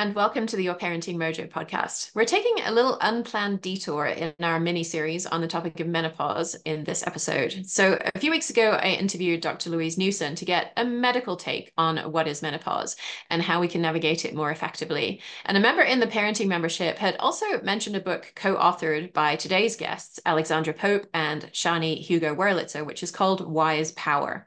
and welcome to the Your Parenting Mojo podcast. We're taking a little unplanned detour in our mini series on the topic of menopause in this episode. So, a few weeks ago, I interviewed Dr. Louise Newson to get a medical take on what is menopause and how we can navigate it more effectively. And a member in the parenting membership had also mentioned a book co authored by today's guests, Alexandra Pope and Sjanie Hugo Wurlitzer, which is called Wise Power.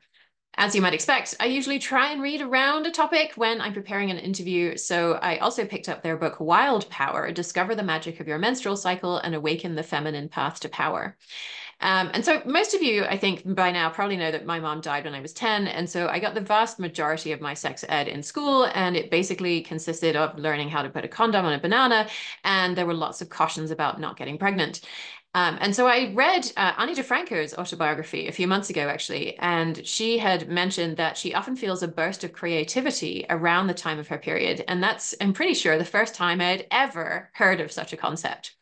As you might expect, I usually try and read around a topic when I'm preparing an interview. So I also picked up their book, Wild Power Discover the Magic of Your Menstrual Cycle and Awaken the Feminine Path to Power. Um, and so most of you, I think by now probably know that my mom died when I was 10. And so I got the vast majority of my sex ed in school. And it basically consisted of learning how to put a condom on a banana. And there were lots of cautions about not getting pregnant. Um, and so I read uh, Ani DiFranco's autobiography a few months ago, actually, and she had mentioned that she often feels a burst of creativity around the time of her period. And that's, I'm pretty sure, the first time I had ever heard of such a concept.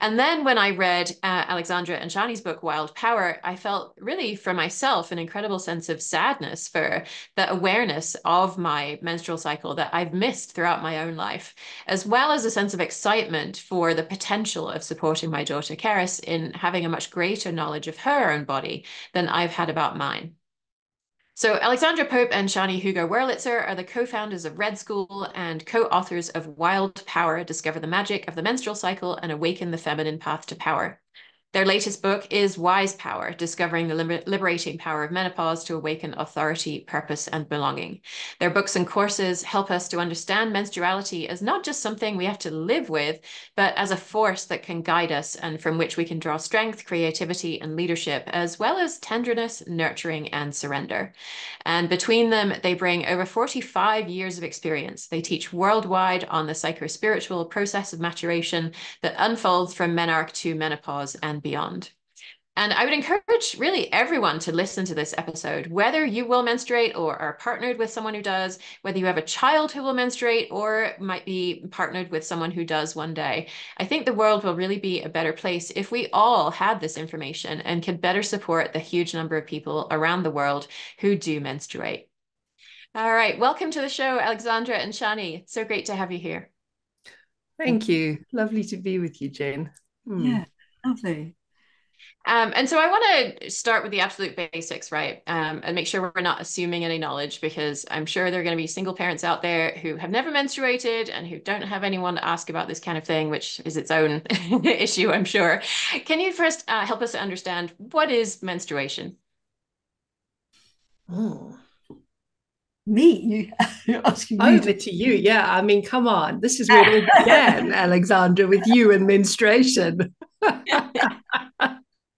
And then when I read uh, Alexandra and Sjanie's book, Wild Power, I felt really for myself an incredible sense of sadness for the awareness of my menstrual cycle that I've missed throughout my own life, as well as a sense of excitement for the potential of supporting my daughter, Carys, in having a much greater knowledge of her own body than I've had about mine. So Alexandra Pope and Sjanie Hugo Wurlitzer are the co-founders of Red School and co-authors of Wild Power, Discover the Magic of the Menstrual Cycle and Awaken the Feminine Path to Power. Their latest book is Wise Power Discovering the Liber- Liberating Power of Menopause to Awaken Authority, Purpose, and Belonging. Their books and courses help us to understand menstruality as not just something we have to live with, but as a force that can guide us and from which we can draw strength, creativity, and leadership, as well as tenderness, nurturing, and surrender. And between them, they bring over 45 years of experience. They teach worldwide on the psycho spiritual process of maturation that unfolds from menarche to menopause and beyond. And I would encourage really everyone to listen to this episode, whether you will menstruate or are partnered with someone who does, whether you have a child who will menstruate or might be partnered with someone who does one day. I think the world will really be a better place if we all had this information and could better support the huge number of people around the world who do menstruate. All right, welcome to the show, Alexandra and Sjanie. It's so great to have you here. Thank you. Lovely to be with you, Jane. Hmm. Yeah, lovely. Um, and so I want to start with the absolute basics, right? Um, and make sure we're not assuming any knowledge because I'm sure there are going to be single parents out there who have never menstruated and who don't have anyone to ask about this kind of thing, which is its own issue, I'm sure. Can you first uh, help us to understand what is menstruation? Oh. Me, You're asking me over to... to you. Yeah, I mean, come on, this is where it began, Alexandra, with you and menstruation.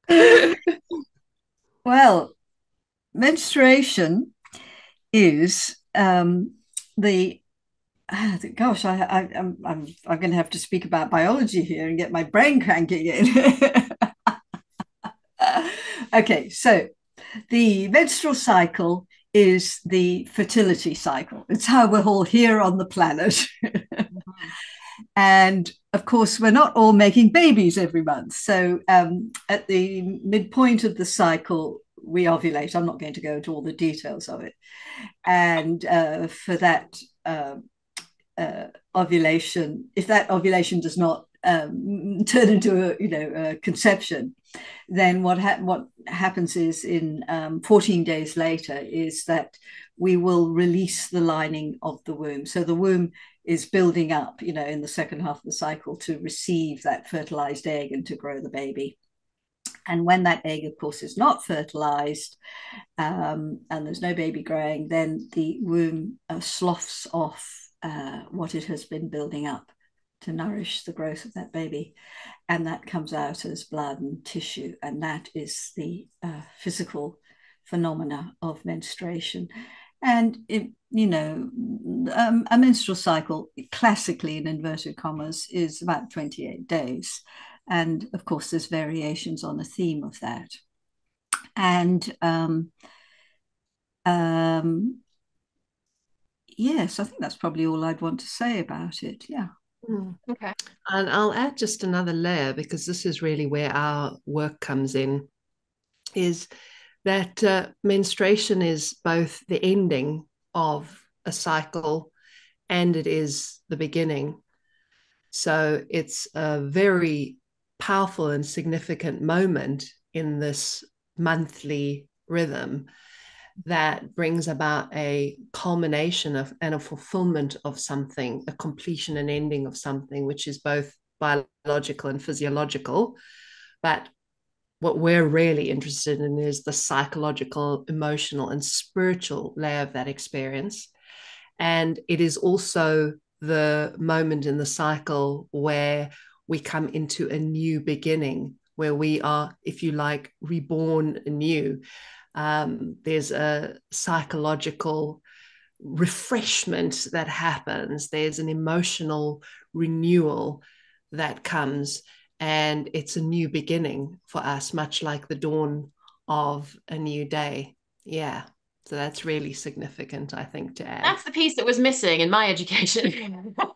well, menstruation is um, the uh, gosh, I, I, am I'm, I'm, I'm going to have to speak about biology here and get my brain cranking in. okay, so the menstrual cycle is the fertility cycle. It's how we're all here on the planet. And of course, we're not all making babies every month. So um, at the midpoint of the cycle, we ovulate. I'm not going to go into all the details of it. And uh, for that uh, uh, ovulation, if that ovulation does not um, turn into a you know a conception, then what ha- what happens is in um, 14 days later is that we will release the lining of the womb. So the womb is building up, you know, in the second half of the cycle to receive that fertilized egg and to grow the baby. And when that egg, of course, is not fertilized um, and there's no baby growing, then the womb uh, sloughs off uh, what it has been building up to nourish the growth of that baby. And that comes out as blood and tissue. And that is the uh, physical phenomena of menstruation. And it, you know, um, a menstrual cycle, classically in inverted commas, is about 28 days. And of course, there's variations on the theme of that. And um, um, yes, I think that's probably all I'd want to say about it. Yeah. Mm, okay. And I'll add just another layer because this is really where our work comes in is that uh, menstruation is both the ending of a cycle and it is the beginning. So it's a very powerful and significant moment in this monthly rhythm that brings about a culmination of and a fulfillment of something, a completion and ending of something, which is both biological and physiological. But what we're really interested in is the psychological, emotional, and spiritual layer of that experience. And it is also the moment in the cycle where we come into a new beginning, where we are, if you like, reborn anew. Um, there's a psychological refreshment that happens, there's an emotional renewal that comes, and it's a new beginning for us, much like the dawn of a new day. Yeah. So that's really significant, I think, to add. That's the piece that was missing in my education. well,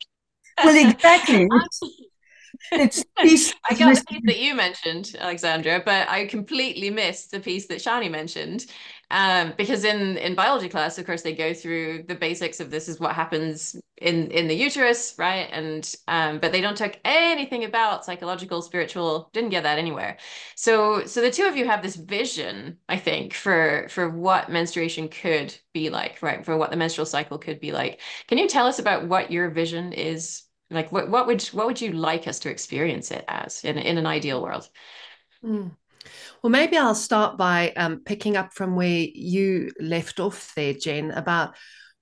exactly. it's piece I got the piece that you mentioned, Alexandra, but I completely missed the piece that Sjanie mentioned. Um, because in in biology class, of course, they go through the basics of this is what happens in in the uterus, right? And um, but they don't talk anything about psychological, spiritual. Didn't get that anywhere. So so the two of you have this vision, I think, for for what menstruation could be like, right? For what the menstrual cycle could be like. Can you tell us about what your vision is like what, what would what would you like us to experience it as in, in an ideal world mm. Well maybe i'll start by um, picking up from where you left off there jen about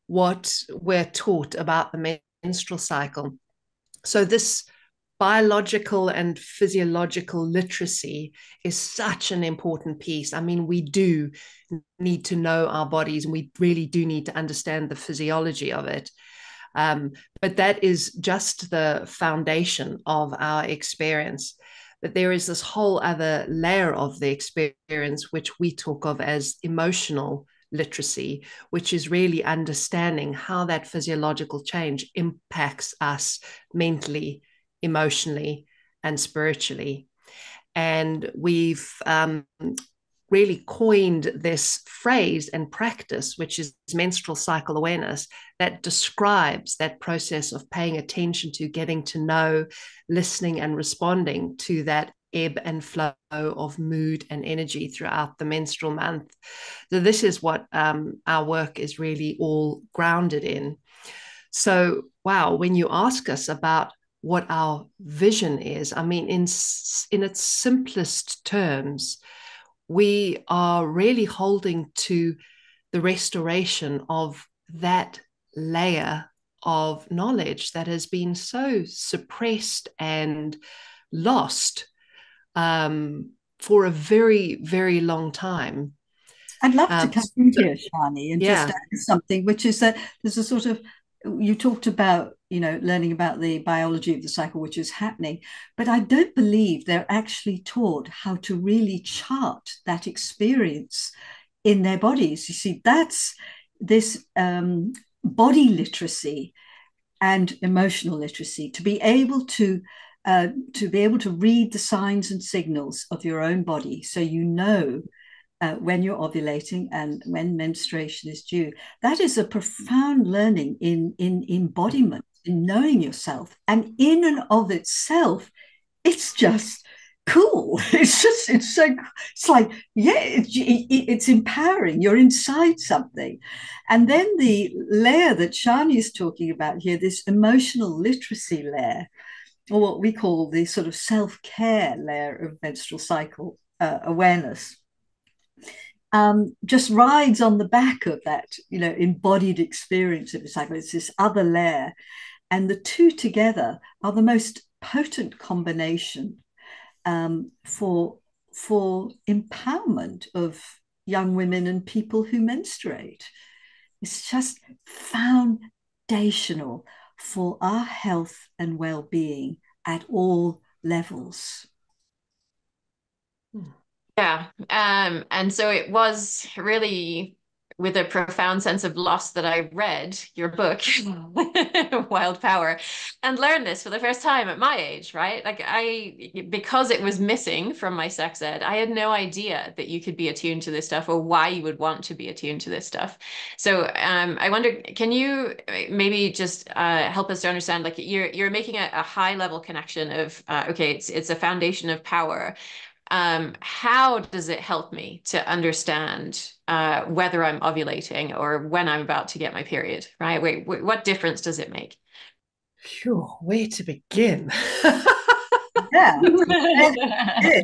what we're taught about the menstrual cycle so this biological and physiological literacy is such an important piece. I mean, we do need to know our bodies and we really do need to understand the physiology of it. Um, but that is just the foundation of our experience. But there is this whole other layer of the experience, which we talk of as emotional literacy, which is really understanding how that physiological change impacts us mentally, emotionally, and spiritually. And we've um, really coined this phrase and practice, which is menstrual cycle awareness, that describes that process of paying attention to, getting to know, listening, and responding to that ebb and flow of mood and energy throughout the menstrual month. So, this is what um, our work is really all grounded in. So, wow, when you ask us about what our vision is, I mean, in, in its simplest terms, we are really holding to the restoration of that layer of knowledge that has been so suppressed and lost um, for a very, very long time. I'd love um, to come in here, Sjanie, and yeah. just add something, which is that there's a sort of you talked about you know learning about the biology of the cycle which is happening. But i don't believe they're actually taught how to really chart that experience in their bodies. You see that's this um, body literacy and emotional literacy to be able to uh, to be able to read the signs and signals of your own body so you know uh, when you're ovulating and when menstruation is due. That is a profound learning in, in embodiment, knowing yourself. And in and of itself, it's just cool. It's just, it's so, it's like, yeah, it, it, it's empowering. You're inside something. And then the layer that Sjanie is talking about here, this emotional literacy layer, or what we call the sort of self care layer of menstrual cycle uh, awareness um, just rides on the back of that, you know, embodied experience of the cycle. It's this other layer. And the two together are the most potent combination um, for, for empowerment of young women and people who menstruate. It's just foundational for our health and well being at all levels. Yeah. Um, and so it was really with a profound sense of loss that I read your book, Wild Power, and learned this for the first time at my age, right? Like I, because it was missing from my sex ed, I had no idea that you could be attuned to this stuff or why you would want to be attuned to this stuff. So um, I wonder, can you maybe just uh, help us to understand, like you're you're making a, a high level connection of, uh, okay, it's it's a foundation of power, um, how does it help me to understand uh, whether I'm ovulating or when I'm about to get my period, right? Wait, wait what difference does it make? Phew, where to begin? yeah.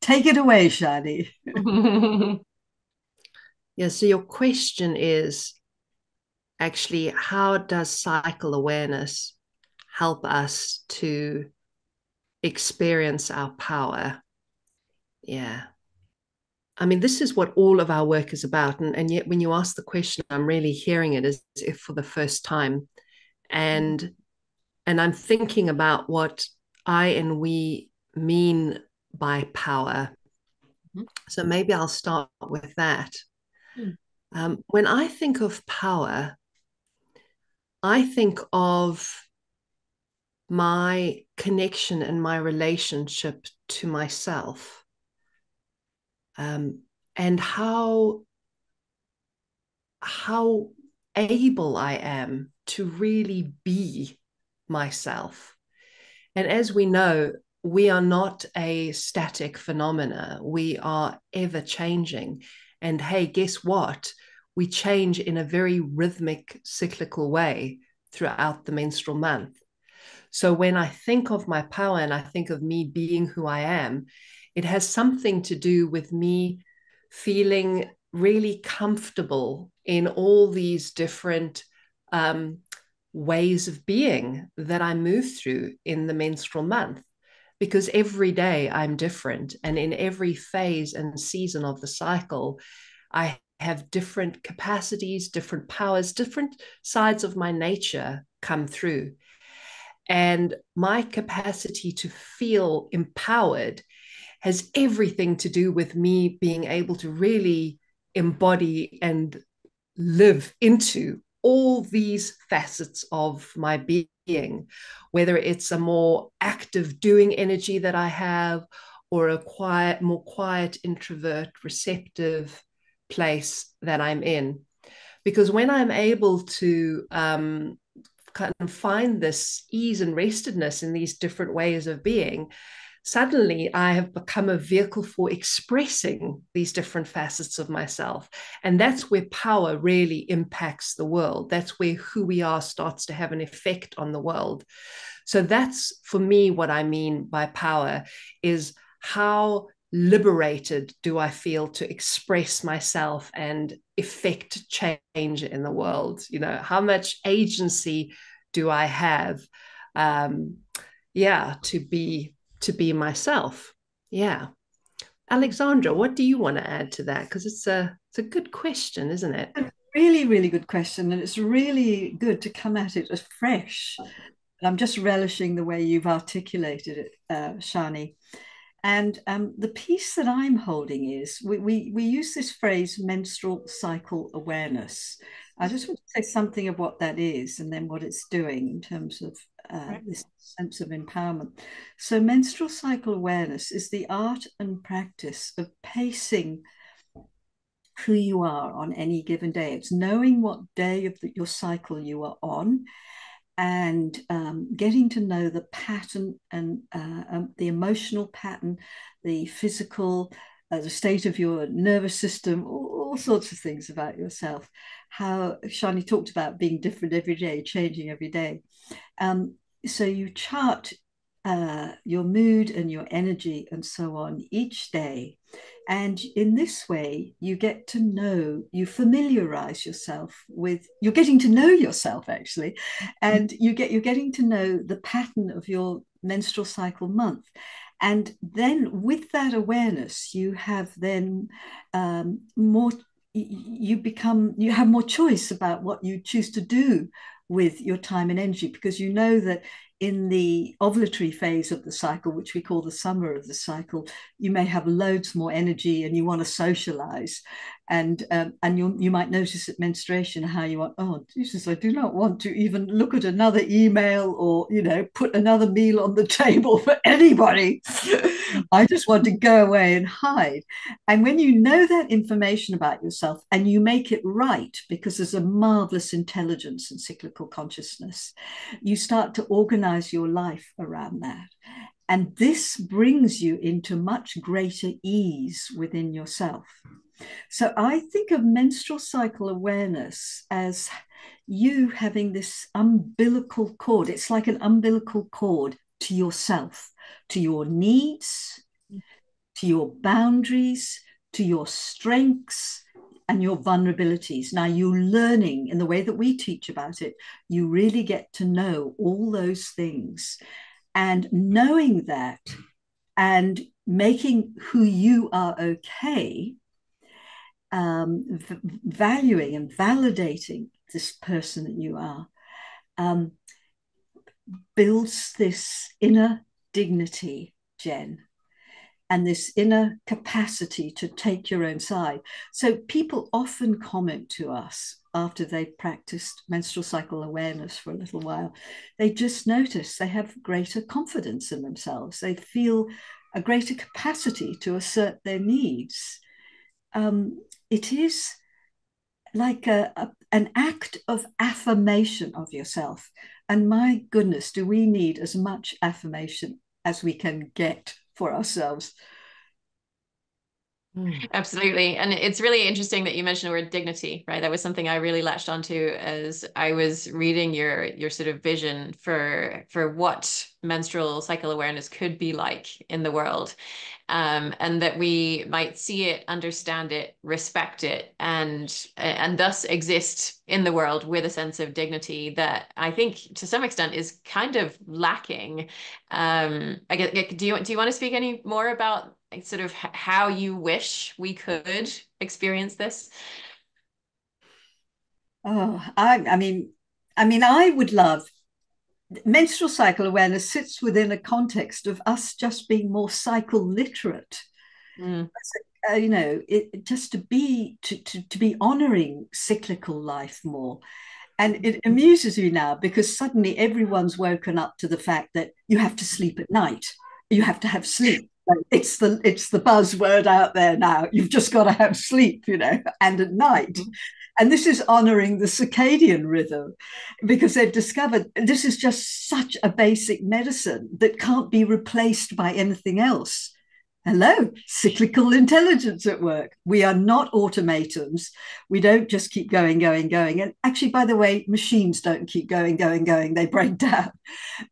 Take it away, Sjanie. yeah, so your question is actually how does cycle awareness help us to experience our power. Yeah. I mean, this is what all of our work is about. And, and yet, when you ask the question, I'm really hearing it as if for the first time. And and I'm thinking about what I and we mean by power. Mm-hmm. So maybe I'll start with that. Mm. Um, when I think of power, I think of my connection and my relationship to myself um, and how how able I am to really be myself. And as we know, we are not a static phenomena. We are ever changing. And hey, guess what? We change in a very rhythmic, cyclical way throughout the menstrual month. So when I think of my power and I think of me being who I am, it has something to do with me feeling really comfortable in all these different um, ways of being that I move through in the menstrual month. Because every day I'm different. And in every phase and season of the cycle, I have different capacities, different powers, different sides of my nature come through. And my capacity to feel empowered has everything to do with me being able to really embody and live into all these facets of my being, whether it's a more active doing energy that I have or a quiet, more quiet, introvert, receptive place that I'm in. Because when I'm able to um, of find this ease and restedness in these different ways of being, suddenly I have become a vehicle for expressing these different facets of myself. And that's where power really impacts the world. That's where who we are starts to have an effect on the world. So that's for me what I mean by power is how liberated do I feel to express myself and effect change in the world? You know, how much agency do I have? Um, yeah, to be to be myself. Yeah. Alexandra, what do you want to add to that? Because it's a it's a good question, isn't it? A really, really good question, and it's really good to come at it as fresh. And I'm just relishing the way you've articulated it, uh, Sjanie. And um, the piece that I'm holding is we, we, we use this phrase menstrual cycle awareness. I just want to say something of what that is and then what it's doing in terms of uh, this sense of empowerment. So, menstrual cycle awareness is the art and practice of pacing who you are on any given day. It's knowing what day of the, your cycle you are on and um, getting to know the pattern and uh, um, the emotional pattern, the physical, uh, the state of your nervous system, all, all, sorts of things about yourself. How Sjanie talked about being different every day, changing every day. Um, so you chart uh, your mood and your energy and so on each day. And in this way, you get to know, you familiarize yourself with, you're getting to know yourself actually, and you get, you're getting to know the pattern of your menstrual cycle month. And then with that awareness, you have then um, more, you become, you have more choice about what you choose to do with your time and energy because you know that in the ovulatory phase of the cycle, which we call the summer of the cycle, you may have loads more energy and you want to socialize. And um, and you you might notice at menstruation how you want, oh Jesus, I do not want to even look at another email or you know put another meal on the table for anybody. I just want to go away and hide. And when you know that information about yourself and you make it right, because there's a marvelous intelligence in cyclical consciousness, you start to organize your life around that. And this brings you into much greater ease within yourself. So I think of menstrual cycle awareness as you having this umbilical cord. It's like an umbilical cord to yourself, to your needs, to your boundaries, to your strengths, and your vulnerabilities. Now, you're learning in the way that we teach about it, you really get to know all those things. And knowing that and making who you are okay, um, v- valuing and validating this person that you are, um, builds this inner dignity, Jen, and this inner capacity to take your own side. So people often comment to us after they've practiced menstrual cycle awareness for a little while. They just notice they have greater confidence in themselves. They feel a greater capacity to assert their needs. Um, it is like a, a, an act of affirmation of yourself. And my goodness, do we need as much affirmation as we can get for ourselves. Hmm. Absolutely. And it's really interesting that you mentioned the word dignity, right? That was something I really latched onto as I was reading your your sort of vision for for what menstrual cycle awareness could be like in the world. Um, and that we might see it, understand it, respect it, and and thus exist in the world with a sense of dignity that I think to some extent is kind of lacking. Um, I get, do you do you want to speak any more about sort of how you wish we could experience this? Oh, I, I mean, I mean, I would love menstrual cycle awareness sits within a context of us just being more cycle literate. Mm. Uh, you know, it, just to be to, to, to be honoring cyclical life more. And it amuses me now because suddenly everyone's woken up to the fact that you have to sleep at night. You have to have sleep it's the it's the buzzword out there now. You've just got to have sleep you know and at night. Mm-hmm. and this is honoring the circadian rhythm because they've discovered this is just such a basic medicine that can't be replaced by anything else Hello, cyclical intelligence at work. We are not automatons. We don't just keep going, going, going. And actually, by the way, machines don't keep going, going, going. They break down.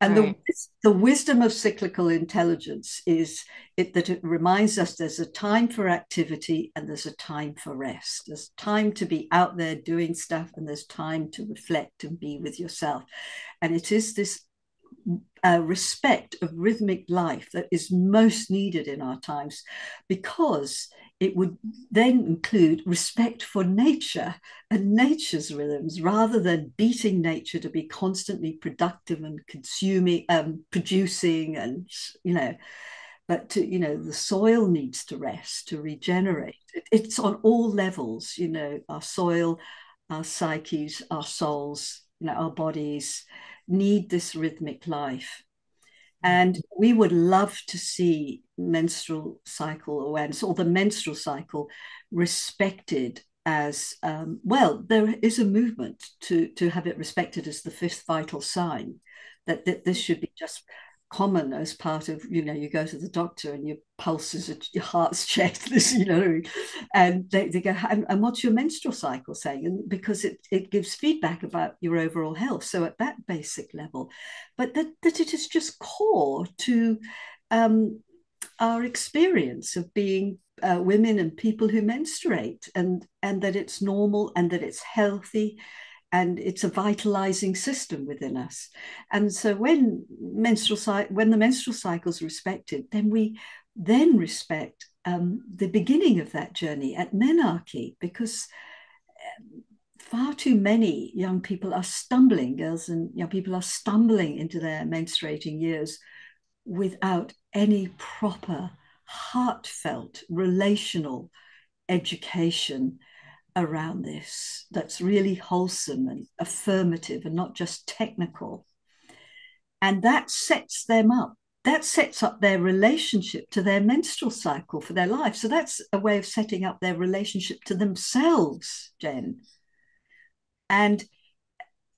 And right. the, the wisdom of cyclical intelligence is it, that it reminds us there's a time for activity and there's a time for rest. There's time to be out there doing stuff and there's time to reflect and be with yourself. And it is this uh, respect of rhythmic life that is most needed in our times because it would then include respect for nature and nature's rhythms rather than beating nature to be constantly productive and consuming um, producing and you know but to, you know the soil needs to rest to regenerate. It's on all levels you know our soil our psyches our souls you know our bodies need this rhythmic life. And we would love to see menstrual cycle awareness or the menstrual cycle respected as um, well. There is a movement to, to have it respected as the fifth vital sign, that, that this should be just common as part of you know you go to the doctor and your pulse is your heart's checked this you know and they, they go and, and, what's your menstrual cycle saying? And because it, it gives feedback about your overall health so at that basic level. But that, that it is just core to um, our experience of being uh, women and people who menstruate and and that it's normal and that it's healthy and it's a vitalizing system within us. And so when menstrual when the menstrual cycle is respected, then we then respect um, the beginning of that journey at menarche because um, far too many young people are stumbling, girls and young people are stumbling into their menstruating years without any proper, heartfelt, relational education around this that's really wholesome and affirmative and not just technical. And that sets them up. That sets up their relationship to their menstrual cycle for their life. So that's a way of setting up their relationship to themselves, Jen. And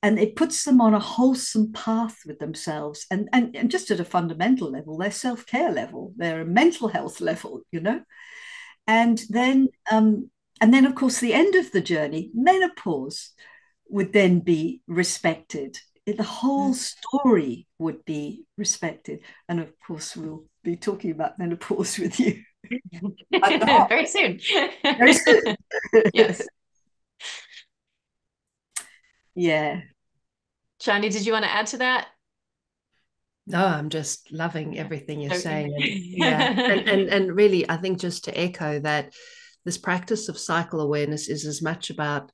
and it puts them on a wholesome path with themselves and, and, and just at a fundamental level their self-care level their mental health level you know and then um, and then of course the end of the journey menopause would then be respected the whole mm. story would be respected and of course we'll be talking about menopause with you very soon very soon yes yeah Sjanie, did you want to add to that? No, I'm just loving everything you're okay. saying. And, yeah. and, and, and really, I think just to echo that this practice of cycle awareness is as much about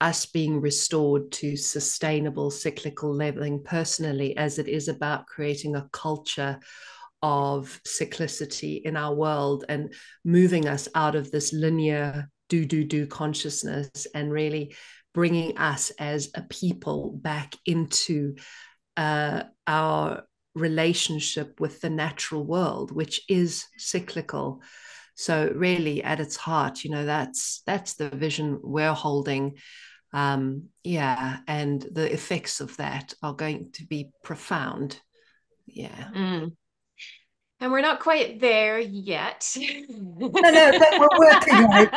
us being restored to sustainable cyclical leveling personally as it is about creating a culture of cyclicity in our world and moving us out of this linear do do do consciousness and really bringing us as a people back into uh, our relationship with the natural world, which is cyclical. So really, at its heart, you know, that's that's the vision we're holding. Um, yeah, and the effects of that are going to be profound. Yeah. Mm. And we're not quite there yet. no, no, but we're working on it,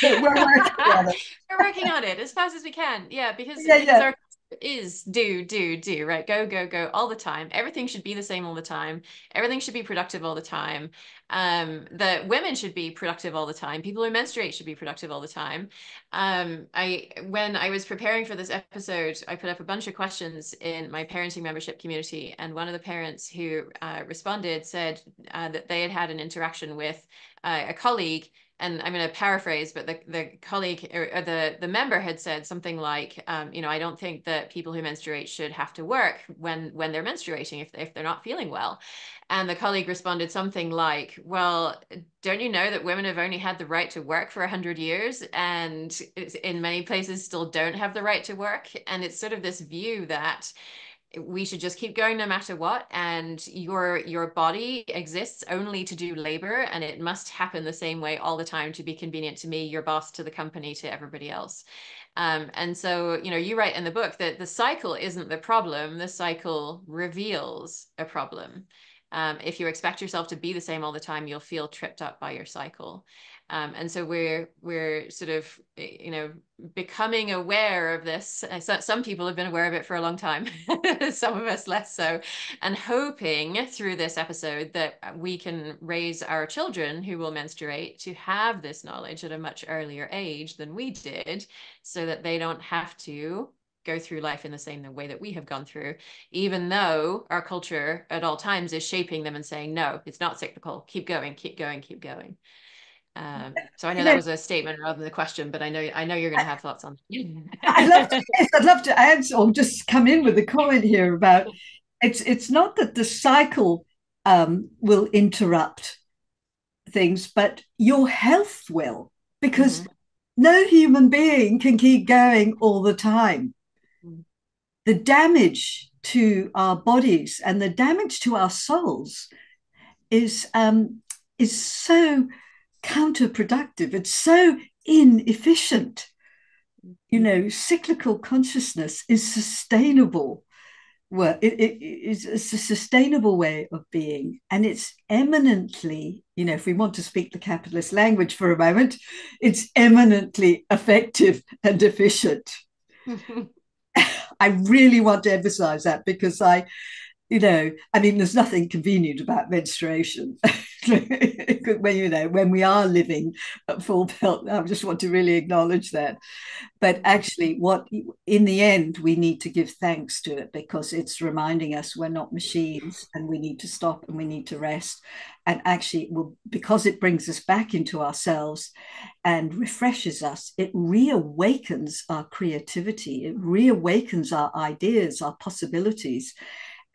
Jen. we're working on it. we're working on it as fast as we can. Yeah, because, yeah, because yeah. our is do do do right? Go go go all the time. Everything should be the same all the time. Everything should be productive all the time. Um the women should be productive all the time. People who menstruate should be productive all the time. Um i when i was preparing for this episode i put up a bunch of questions in my parenting membership community and one of the parents who uh, responded said uh, that they had had an interaction with uh, a colleague and I'm going to paraphrase, but the, the colleague or, or the, the member had said something like, um, you know, I don't think that people who menstruate should have to work when, when they're menstruating if, if they're not feeling well. And the colleague responded something like, well, don't you know that women have only had the right to work for a 100 years and in many places still don't have the right to work? And it's sort of this view that we should just keep going no matter what and your your body exists only to do labor and it must happen the same way all the time to be convenient to me your boss to the company to everybody else. Um, and so you know you write in the book that the cycle isn't the problem the cycle reveals a problem. Um, if you expect yourself to be the same all the time you'll feel tripped up by your cycle um, and so we're we're sort of eh, you know becoming aware of this. Eh, so some people have been aware of it for a long time, some of us less so, and hoping through this episode that uh, we can raise our children who will menstruate to have this knowledge at a much earlier age than we did, so that they don't have to go through life in the same way that we have gone through, even though our culture at all times is shaping them and saying, no, it's not cyclical. Keep going, keep going, keep going. Um, so I know that was a statement rather than a question, but I know I know you're going to have thoughts on. I'd love to. Yes, I'd love to answer or just come in with a comment here about it's. It's not that the cycle um, will interrupt things, but your health will, because mm-hmm. no human being can keep going all the time. Mm-hmm. The damage to our bodies and the damage to our souls is um, is so counterproductive. It's so inefficient. You know, mm-hmm. cyclical consciousness is sustainable. Well, it, it, it's, it's a sustainable way of being, and it's eminently, you know, if we want to speak the capitalist language for a moment, it's eminently effective and efficient. I really want to emphasize that because I you know, I mean, there's nothing convenient about menstruation. when you know, when we are living at full pelt, I just want to really acknowledge that. But actually, what in the end we need to give thanks to it because it's reminding us we're not machines and we need to stop and we need to rest. And actually, well, because it brings us back into ourselves and refreshes us, it reawakens our creativity, it reawakens our ideas, our possibilities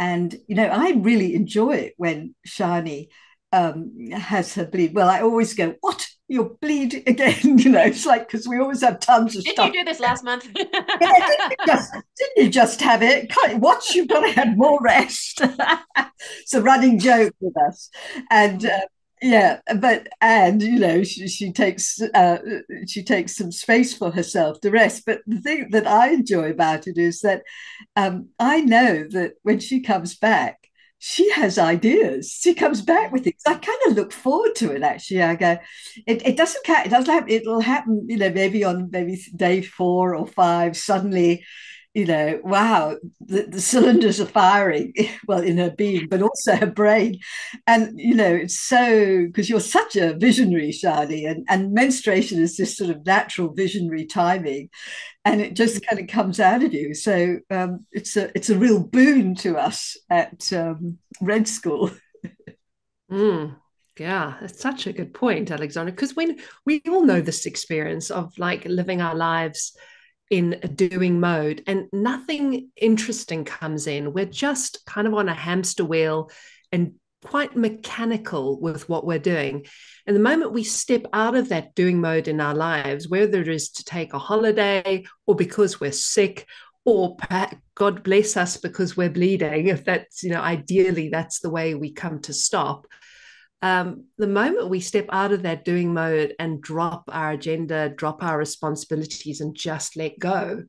and, you know, I really enjoy it when Sjanie um, has her bleed. Well, I always go, What? You'll bleed again? you know, it's like, because we always have tons of Did stuff. Did you do this last month? yeah, didn't, you just, didn't you just have it? Can't, what? You've got to have more rest. it's a running joke with us. And, uh, yeah but and you know she, she takes uh, she takes some space for herself to rest. But the thing that i enjoy about it is that um, i know that when she comes back she has ideas. She comes back with things. I kind of look forward to it actually. I go it, it doesn't it doesn't happen it'll happen you know maybe on maybe day four or five suddenly you know, wow, the, the cylinders are firing, well, in her being, but also her brain. And, you know, it's so, because you're such a visionary, Sjanie, and, and menstruation is this sort of natural visionary timing. And it just kind of comes out of you. So um, it's a it's a real boon to us at um, Red School. mm. Yeah, that's such a good point, Alexandra, because when we all know this experience of like living our lives in a doing mode and nothing interesting comes in. We're just kind of on a hamster wheel and quite mechanical with what we're doing. And the moment we step out of that doing mode in our lives, whether it is to take a holiday or because we're sick or God bless us because we're bleeding, if that's, you know, ideally that's the way we come to stop um, the moment we step out of that doing mode and drop our agenda, drop our responsibilities, and just let go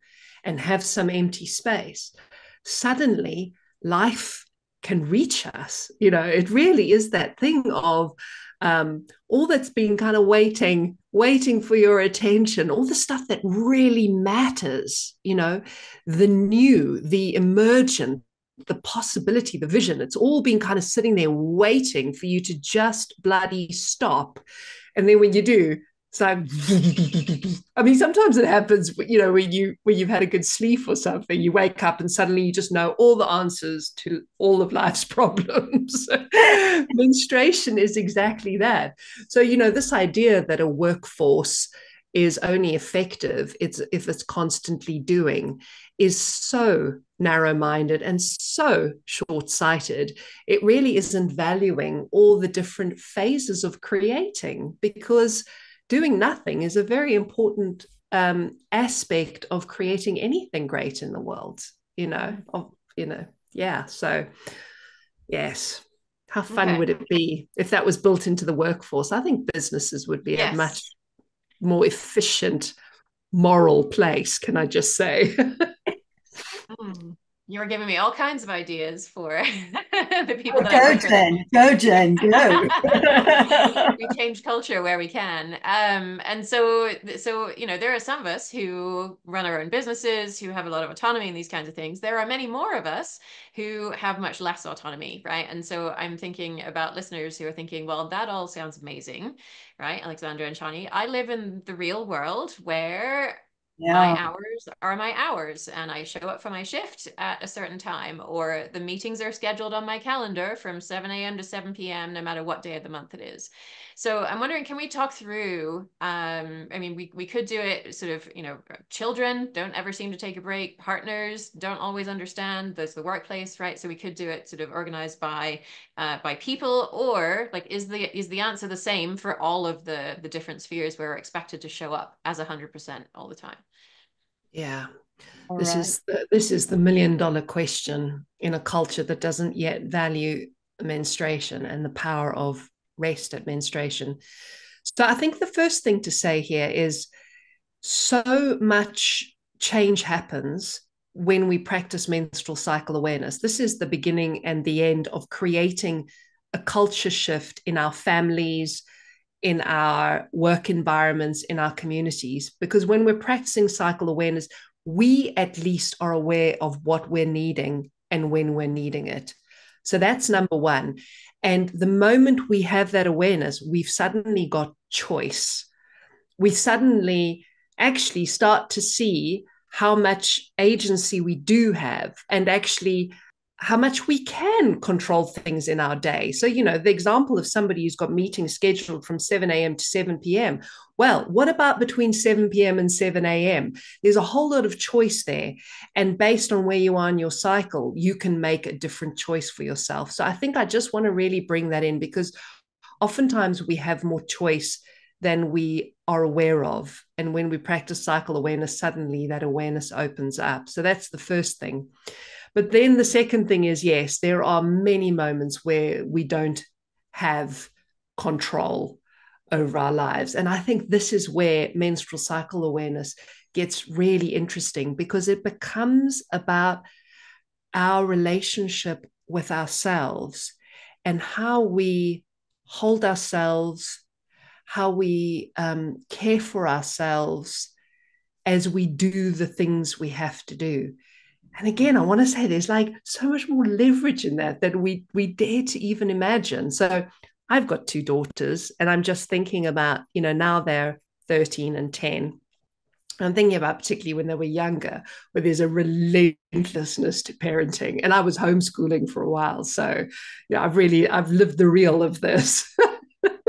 and have some empty space, suddenly life can reach us. You know, it really is that thing of um, all that's been kind of waiting, waiting for your attention, all the stuff that really matters, you know, the new, the emergent, the possibility, the vision, it's all been kind of sitting there waiting for you to just bloody stop. And then when you do, it's like I mean, sometimes it happens, you know, when you when you've had a good sleep or something, you wake up and suddenly you just know all the answers to all of life's problems. Menstruation is exactly that. So, you know, this idea that a workforce is only effective it's if it's constantly doing is so narrow-minded and so short-sighted it really isn't valuing all the different phases of creating because doing nothing is a very important um, aspect of creating anything great in the world you know of you know yeah so yes how fun okay. would it be if that was built into the workforce i think businesses would be yes. a much more efficient moral place can i just say mm. You're giving me all kinds of ideas for the people oh, that go Jen, go Jen, go. we change culture where we can, um, and so so you know there are some of us who run our own businesses, who have a lot of autonomy in these kinds of things. There are many more of us who have much less autonomy, right? And so I'm thinking about listeners who are thinking, well, that all sounds amazing, right, Alexandra and Sjanie. I live in the real world where yeah. my hours are my hours and I show up for my shift at a certain time or the meetings are scheduled on my calendar from 7 a.m. to 7 p.m. no matter what day of the month it is. So I'm wondering, can we talk through, um, I mean, we, we could do it sort of, you know, children don't ever seem to take a break. Partners don't always understand. There's the workplace, right? So we could do it sort of organized by, uh, by people or like, is the, is the answer the same for all of the, the different spheres where we're expected to show up as a hundred percent all the time? Yeah. All this right. is the, this is the million dollar question in a culture that doesn't yet value menstruation and the power of rest at menstruation. So I think the first thing to say here is so much change happens when we practice menstrual cycle awareness. This is the beginning and the end of creating a culture shift in our families, in our work environments, in our communities. Because when we're practicing cycle awareness, we at least are aware of what we're needing and when we're needing it. So that's number one. And the moment we have that awareness, we've suddenly got choice. We suddenly actually start to see how much agency we do have and actually how much we can control things in our day. So, you know, the example of somebody who's got meetings scheduled from 7 a.m. to 7 p.m. Well, what about between 7 p.m. and 7 a.m.? There's a whole lot of choice there. And based on where you are in your cycle, you can make a different choice for yourself. So, I think I just want to really bring that in because oftentimes we have more choice than we are aware of. And when we practice cycle awareness, suddenly that awareness opens up. So, that's the first thing. But then the second thing is yes, there are many moments where we don't have control over our lives. And I think this is where menstrual cycle awareness gets really interesting because it becomes about our relationship with ourselves and how we hold ourselves, how we um, care for ourselves as we do the things we have to do and again, I want to say there's like so much more leverage in that than we we dare to even imagine. So I've got two daughters, and I'm just thinking about, you know, now they're 13 and 10. I'm thinking about particularly when they were younger, where there's a relentlessness to parenting. And I was homeschooling for a while. So yeah, I've really I've lived the real of this.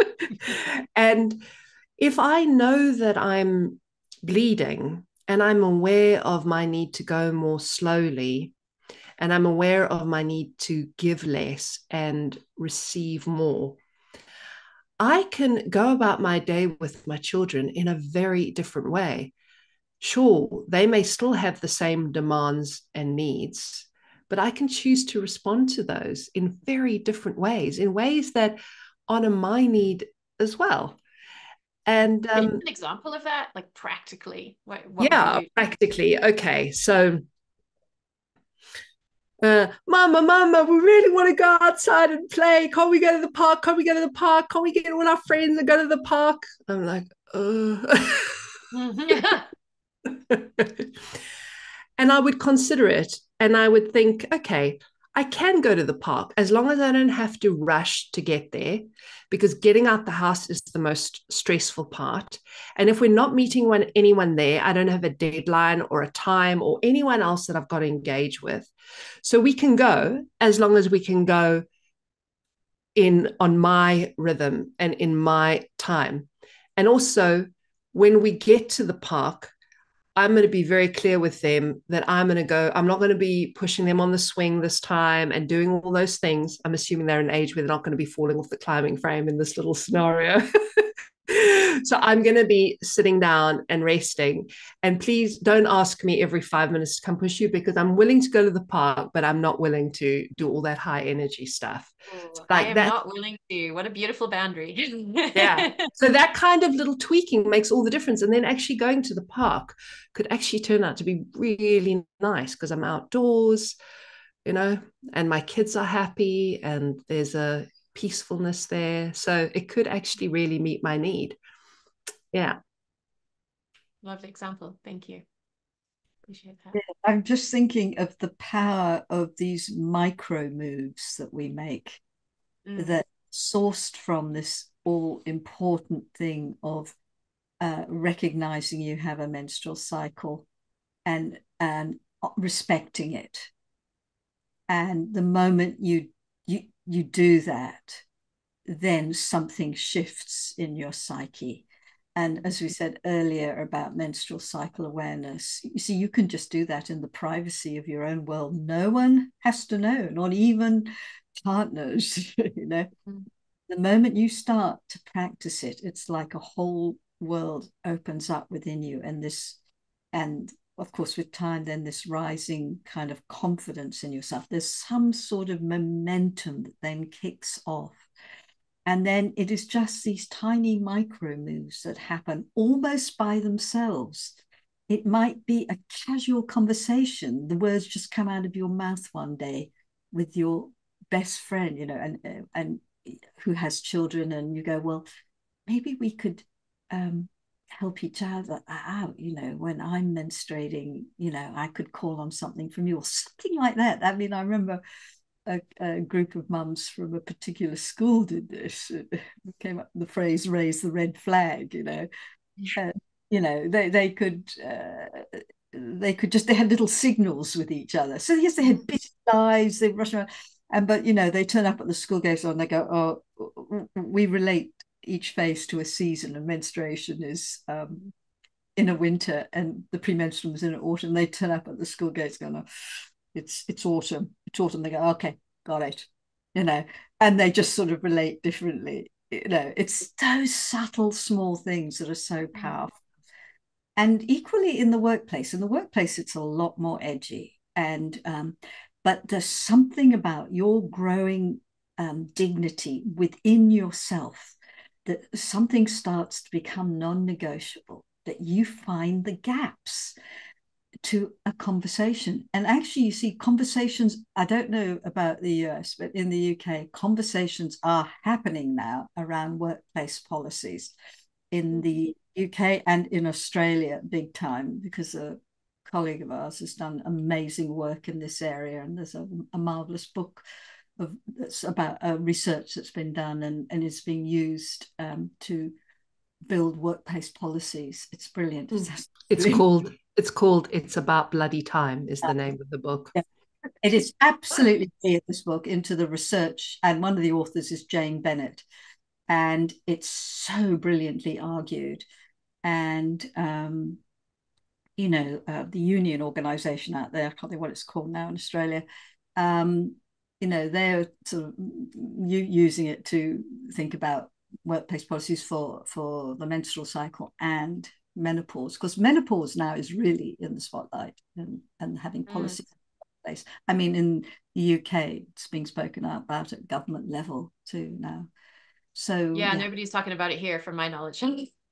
and if I know that I'm bleeding and I'm aware of my need to go more slowly, and I'm aware of my need to give less and receive more. I can go about my day with my children in a very different way. Sure, they may still have the same demands and needs, but I can choose to respond to those in very different ways, in ways that honor my need as well. And um, an example of that, like practically, what, what yeah, practically. Okay, so. Uh, mama, mama, we really want to go outside and play. Can't we go to the park? Can't we go to the park? Can't we get all our friends and go to the park? I'm like, uh. and I would consider it and I would think, okay, I can go to the park as long as I don't have to rush to get there, because getting out the house is the most stressful part. And if we're not meeting one, anyone there, I don't have a deadline or a time or anyone else that I've got to engage with. So we can go as long as we can go in on my rhythm and in my time. And also, when we get to the park, I'm going to be very clear with them that I'm going to go, I'm not going to be pushing them on the swing this time and doing all those things. I'm assuming they're an age where they're not going to be falling off the climbing frame in this little scenario. so I'm going to be sitting down and resting. And please don't ask me every five minutes to come push you because I'm willing to go to the park, but I'm not willing to do all that high energy stuff. Ooh, like I am that, not willing to. What a beautiful boundary. yeah. So that kind of little tweaking makes all the difference. And then actually going to the park could actually turn out to be really nice because I'm outdoors, you know, and my kids are happy and there's a peacefulness there. So it could actually really meet my need. Yeah. Lovely example. Thank you. Appreciate that. Yeah, I'm just thinking of the power of these micro moves that we make mm. that sourced from this all important thing of uh, recognizing you have a menstrual cycle and and respecting it and the moment you you you do that then something shifts in your psyche. And as we said earlier about menstrual cycle awareness you see you can just do that in the privacy of your own world. No one has to know not even partners you know. Mm. the moment you start to practice it it's like a whole world opens up within you and this and of course with time then this rising kind of confidence in yourself. There's some sort of momentum that then kicks off. And then it is just these tiny micro moves that happen almost by themselves. It might be a casual conversation. The words just come out of your mouth one day with your best friend you know and and who has children and you go well maybe we could um, help each other out you know when i'm menstruating you know i could call on something from you or something like that i mean i remember a, a, group of mums from a particular school did this. It came up the phrase "raise the red flag," you know. And, you know, they they could uh, they could just they had little signals with each other. So yes, they had busy lives. They rush around, and but you know they turn up at the school gates and they go, "Oh, we relate each phase to a season, and menstruation is." Um, in a winter and the premenstrual is in autumn. They turn up at the school gates going, oh, it's it's autumn. It's autumn. They go, okay, got it. You know, and they just sort of relate differently. You know, it's those subtle small things that are so mm. powerful. And equally in the workplace, in the workplace, it's a lot more edgy. And um, but there's something about your growing um, dignity within yourself that something starts to become non-negotiable that you find the gaps to a conversation. And actually, you see, conversations, I don't know about the US, but in the UK, conversations are happening now around workplace policies in the mm-hmm. UK and in Australia, big time, because a colleague of ours has done amazing work in this area. And there's a, a marvelous book of that's about uh, research that's been done and, and is being used um, to build workplace policies. It's brilliant. It's, mm. it's called it's called It's About Bloody Time is the name of the book. Yeah. It is absolutely clear this book into the research, and one of the authors is Jane Bennett, and it's so brilliantly argued. And um, you know, uh, the union organisation out there, I can't think what it's called now in Australia. Um, you know, they're sort of using it to think about workplace policies for for the menstrual cycle and menopause because menopause now is really in the spotlight and, and having policies mm. in place. I mean, in the UK, it's being spoken about at government level too now. So yeah, yeah. nobody's talking about it here, from my knowledge.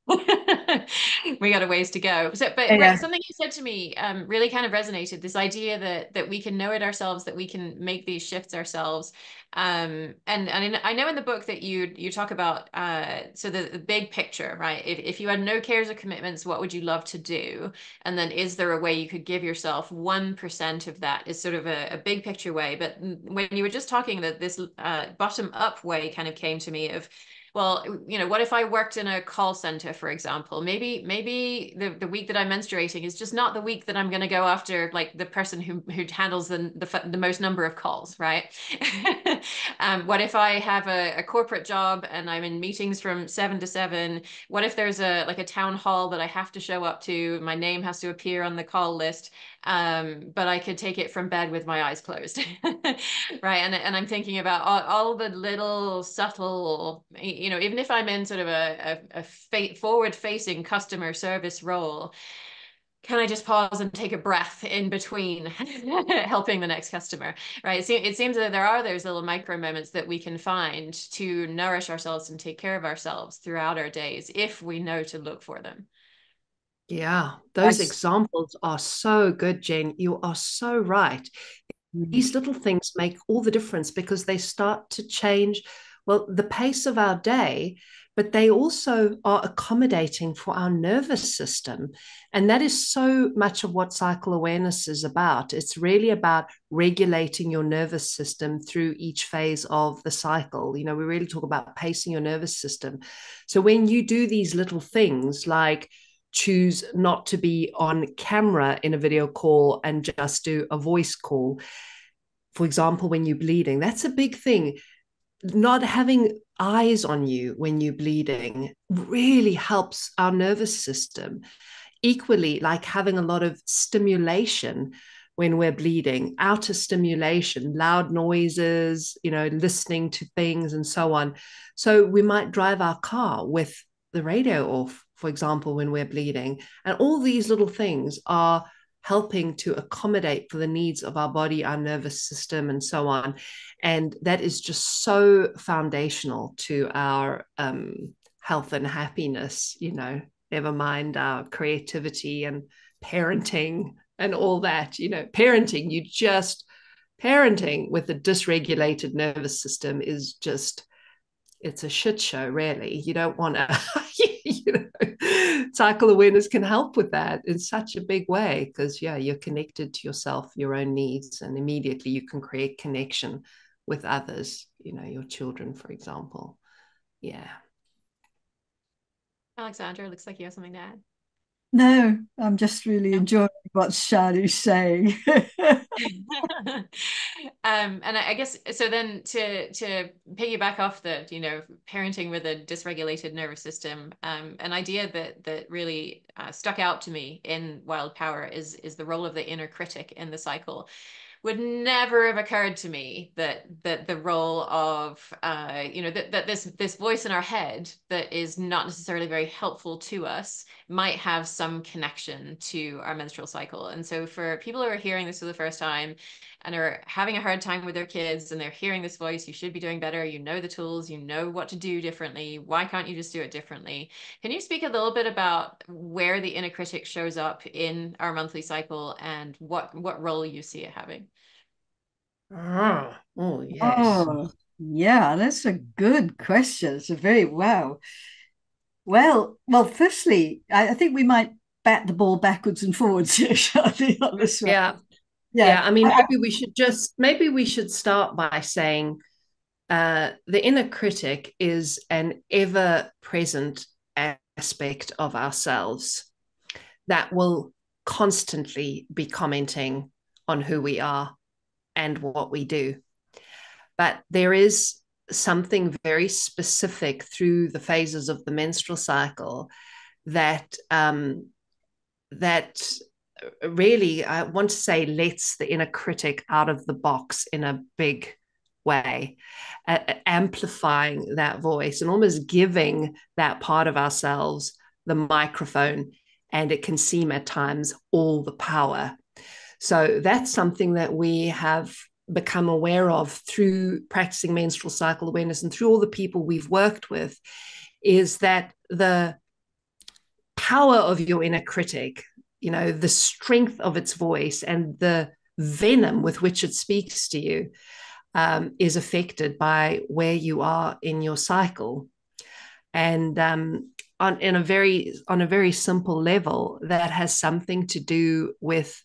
we got a ways to go. So, but yeah. something you said to me um, really kind of resonated. This idea that that we can know it ourselves, that we can make these shifts ourselves. Um, and and in, I know in the book that you you talk about uh, so the, the big picture, right? If if you had no cares or commitments, what would you love to do? And then is there a way you could give yourself one percent of that? Is sort of a, a big picture way. But when you were just talking that this uh, bottom up way kind of came to me of well you know what if i worked in a call center for example? Maybe maybe the, the week that i'm menstruating is just not the week that i'm going to go after like the person who, who handles the, the, the most number of calls right? Um, what if i have a, a corporate job and i'm in meetings from seven to seven? What if there's a like a town hall that i have to show up to? My name has to appear on the call list um, but I could take it from bed with my eyes closed, right? And and I'm thinking about all, all, the little subtle, you know, even if I'm in sort of a a, a forward facing customer service role, can I just pause and take a breath in between helping the next customer, right? It, seems, it seems that there are those little micro moments that we can find to nourish ourselves and take care of ourselves throughout our days if we know to look for them. Yeah, those examples are so good, Jen. You are so right. Mm-hmm. These little things make all the difference because they start to change, well, the pace of our day, but they also are accommodating for our nervous system. And that is so much of what cycle awareness is about. It's really about regulating your nervous system through each phase of the cycle. You know, we really talk about pacing your nervous system. So when you do these little things like, choose not to be on camera in a video call and just do a voice call. For example, when you're bleeding, that's a big thing. Not having eyes on you when you're bleeding really helps our nervous system. Equally, like having a lot of stimulation when we're bleeding, outer stimulation, loud noises, you know, listening to things and so on. So we might drive our car with the radio off for example, when we're bleeding. And all these little things are helping to accommodate for the needs of our body, our nervous system, and so on. And that is just so foundational to our um, health and happiness, you know, never mind our creativity and parenting and all that. You know, parenting, you just, parenting with a dysregulated nervous system is just, it's a shit show, really. You don't want to. you know, cycle awareness can help with that in such a big way because, yeah, you're connected to yourself, your own needs, and immediately you can create connection with others, you know, your children, for example. Yeah. Alexandra, looks like you have something to add. No, I'm just really enjoying what Sjanie's saying. um, and I, I guess so. Then to to piggyback off the you know parenting with a dysregulated nervous system, um, an idea that that really uh, stuck out to me in Wild Power is is the role of the inner critic in the cycle would never have occurred to me that that the role of uh, you know that, that this this voice in our head that is not necessarily very helpful to us might have some connection to our menstrual cycle and so for people who are hearing this for the first time and are having a hard time with their kids and they're hearing this voice you should be doing better you know the tools you know what to do differently why can't you just do it differently can you speak a little bit about where the inner critic shows up in our monthly cycle and what what role you see it having Oh, oh yes. Oh, yeah, that's a good question. It's a very wow. Well, well, firstly, I, I think we might bat the ball backwards and forwards here, Sjanie, on this one. Yeah. Yeah. yeah. I mean, maybe we should just maybe we should start by saying uh, the inner critic is an ever-present aspect of ourselves that will constantly be commenting on who we are and what we do. But there is something very specific through the phases of the menstrual cycle that um, that really I want to say lets the inner critic out of the box in a big way, uh, amplifying that voice and almost giving that part of ourselves the microphone, and it can seem at times all the power. So that's something that we have become aware of through practicing menstrual cycle awareness and through all the people we've worked with is that the power of your inner critic, you know, the strength of its voice and the venom with which it speaks to you um, is affected by where you are in your cycle. And um, on in a very on a very simple level, that has something to do with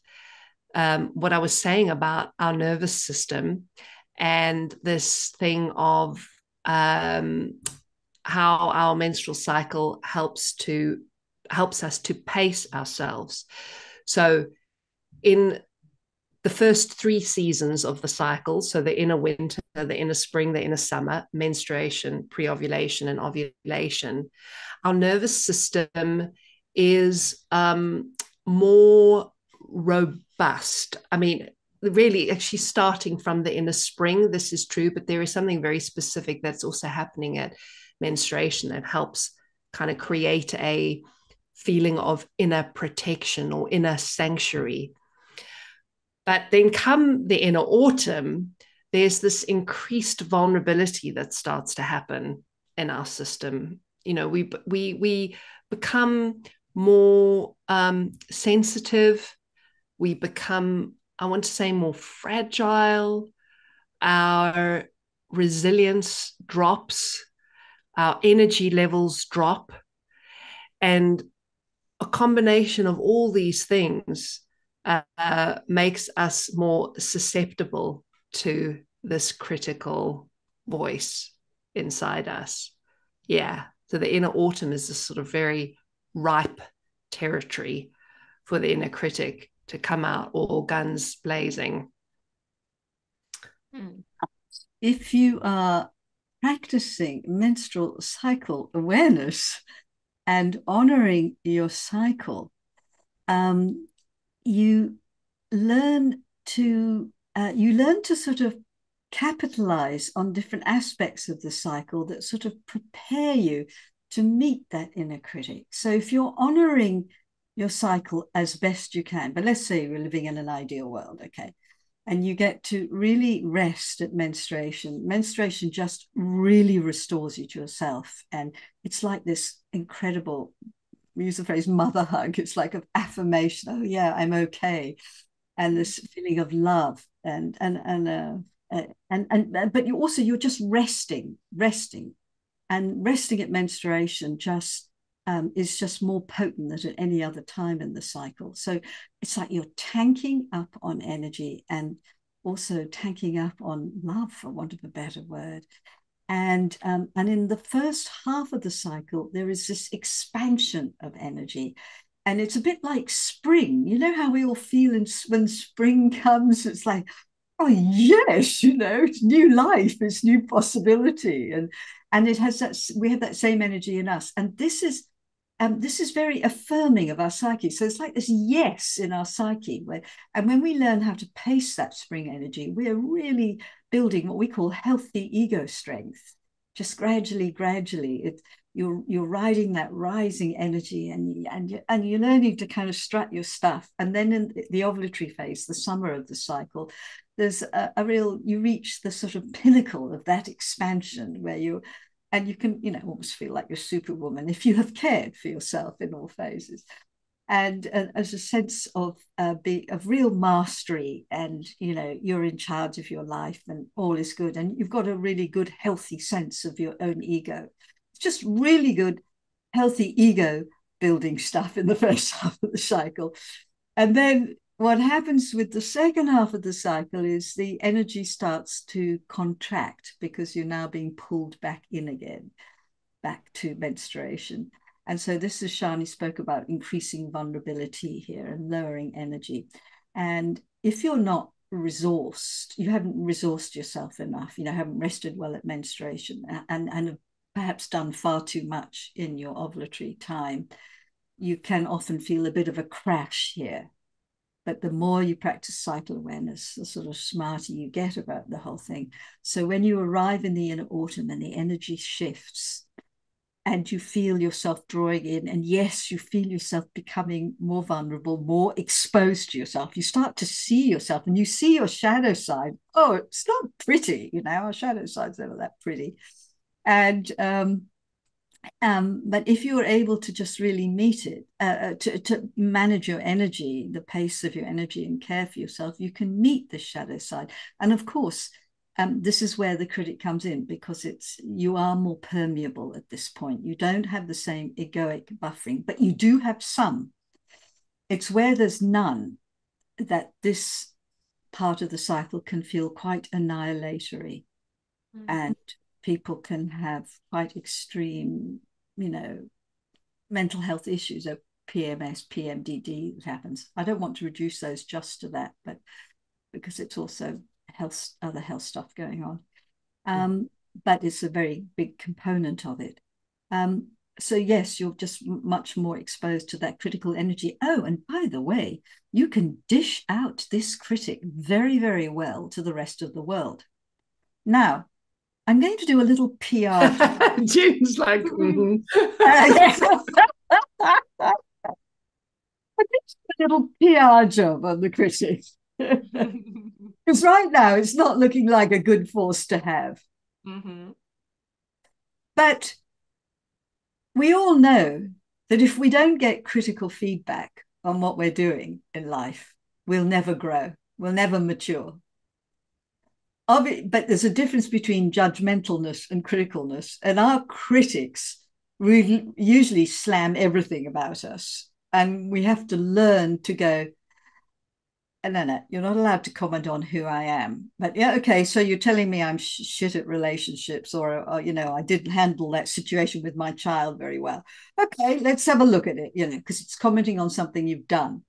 um, what I was saying about our nervous system and this thing of um, how our menstrual cycle helps to helps us to pace ourselves. So, in the first three seasons of the cycle, so the inner winter, the inner spring, the inner summer, menstruation, pre ovulation, and ovulation, our nervous system is um, more robust. I mean, really actually starting from the inner spring, this is true, but there is something very specific that's also happening at menstruation that helps kind of create a feeling of inner protection or inner sanctuary. But then come the inner autumn, there's this increased vulnerability that starts to happen in our system. You know, we we we become more um, sensitive we become, I want to say, more fragile. Our resilience drops, our energy levels drop. And a combination of all these things uh, makes us more susceptible to this critical voice inside us. Yeah. So the inner autumn is this sort of very ripe territory for the inner critic to come out all guns blazing. Hmm. If you are practicing menstrual cycle awareness and honoring your cycle, um, you learn to uh, you learn to sort of capitalize on different aspects of the cycle that sort of prepare you to meet that inner critic. So if you're honoring your cycle as best you can. But let's say we're living in an ideal world, okay? And you get to really rest at menstruation. Menstruation just really restores you to yourself. And it's like this incredible, we use the phrase mother hug. It's like an affirmation. Oh, yeah, I'm okay. And this feeling of love and, and, and, uh, uh, and and but you also you're just resting resting and resting at menstruation just um, is just more potent than at any other time in the cycle. So it's like you're tanking up on energy and also tanking up on love, for want of a better word. And um, and in the first half of the cycle, there is this expansion of energy, and it's a bit like spring. You know how we all feel in, when spring comes? It's like, oh yes, you know, it's new life, it's new possibility, and and it has that. We have that same energy in us, and this is um, this is very affirming of our psyche. So it's like this yes in our psyche. Where, and when we learn how to pace that spring energy, we're really building what we call healthy ego strength. Just gradually, gradually, it, you're you're riding that rising energy, and and you, and you're learning to kind of strut your stuff. And then in the ovulatory phase, the summer of the cycle, there's a, a real you reach the sort of pinnacle of that expansion where you and you can you know almost feel like you're superwoman if you have cared for yourself in all phases. And as a sense of uh, be of real mastery and you know you're in charge of your life and all is good and you've got a really good healthy sense of your own ego. It's just really good healthy ego building stuff in the first half of the cycle. And then what happens with the second half of the cycle is the energy starts to contract because you're now being pulled back in again, back to menstruation. And so this is Sjanie spoke about increasing vulnerability here and lowering energy. And if you're not resourced, you haven't resourced yourself enough, you know, haven't rested well at menstruation and, and have perhaps done far too much in your ovulatory time, you can often feel a bit of a crash here but the more you practice cycle awareness, the sort of smarter you get about the whole thing. So when you arrive in the inner autumn and the energy shifts, and you feel yourself drawing in, and yes, you feel yourself becoming more vulnerable, more exposed to yourself. You start to see yourself, and you see your shadow side. Oh, it's not pretty, you know. Our shadow side's never that pretty, and um, um, but if you are able to just really meet it, uh, uh, to, to manage your energy, the pace of your energy, and care for yourself, you can meet the shadow side. And of course, um, this is where the critic comes in because it's you are more permeable at this point. You don't have the same egoic buffering, but you do have some. It's where there's none that this part of the cycle can feel quite annihilatory mm-hmm. and people can have quite extreme, you know, mental health issues of PMS, PMDD that happens. I don't want to reduce those just to that, but because it's also health, other health stuff going on. Um, but it's a very big component of it. Um, so yes, you're just much more exposed to that critical energy. Oh, and by the way, you can dish out this critic very, very well to the rest of the world. Now, I'm going to do a little PR. Jane's like, mm-hmm. a little PR job on the critics. Because right now it's not looking like a good force to have. Mm-hmm. But we all know that if we don't get critical feedback on what we're doing in life, we'll never grow, we'll never mature it, but there's a difference between judgmentalness and criticalness. And our critics really usually slam everything about us. And we have to learn to go, eh, no, no, you're not allowed to comment on who I am. But yeah, okay, so you're telling me I'm sh- shit at relationships, or, or, you know, I didn't handle that situation with my child very well. Okay, let's have a look at it, you know, because it's commenting on something you've done.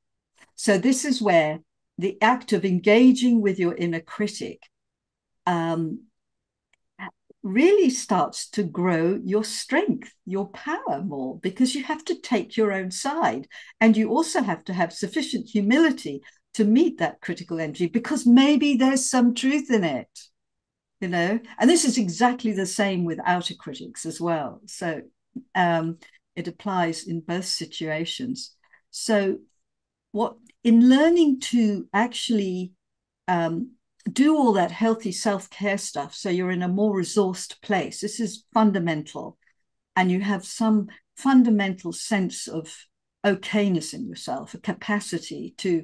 So this is where the act of engaging with your inner critic um, really starts to grow your strength, your power more, because you have to take your own side. And you also have to have sufficient humility to meet that critical energy because maybe there's some truth in it, you know? And this is exactly the same with outer critics as well. So um, it applies in both situations. So, what in learning to actually um, do all that healthy self care stuff so you're in a more resourced place. This is fundamental. And you have some fundamental sense of okayness in yourself, a capacity to